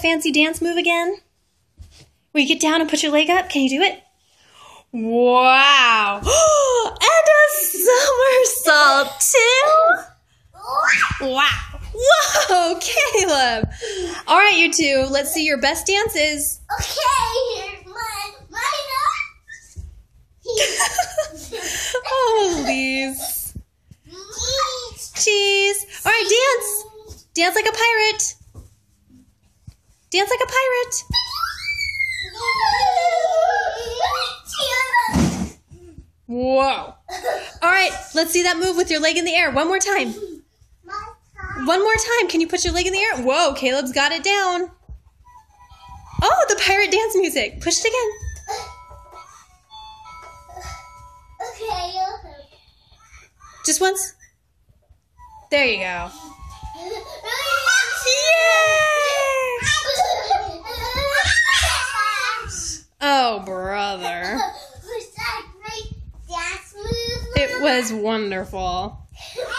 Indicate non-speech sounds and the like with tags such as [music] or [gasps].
fancy dance move again? Where you get down and put your leg up? Can you do it? Wow. [gasps] and a somersault too. Wow. Whoa, Caleb. All right, you two, let's see your best dances. Okay, here's mine. my [laughs] oh, Lise. Cheese. All right, dance. Dance like a pirate. Dance like a pirate. Whoa. All right, let's see that move with your leg in the air. One more time. One more time. Can you put your leg in the air? Whoa, Caleb's got it down. Oh, the pirate dance music. Push it again. Okay. Just once. There you go. Oh, brother. Was that great dance move? It was wonderful. [laughs]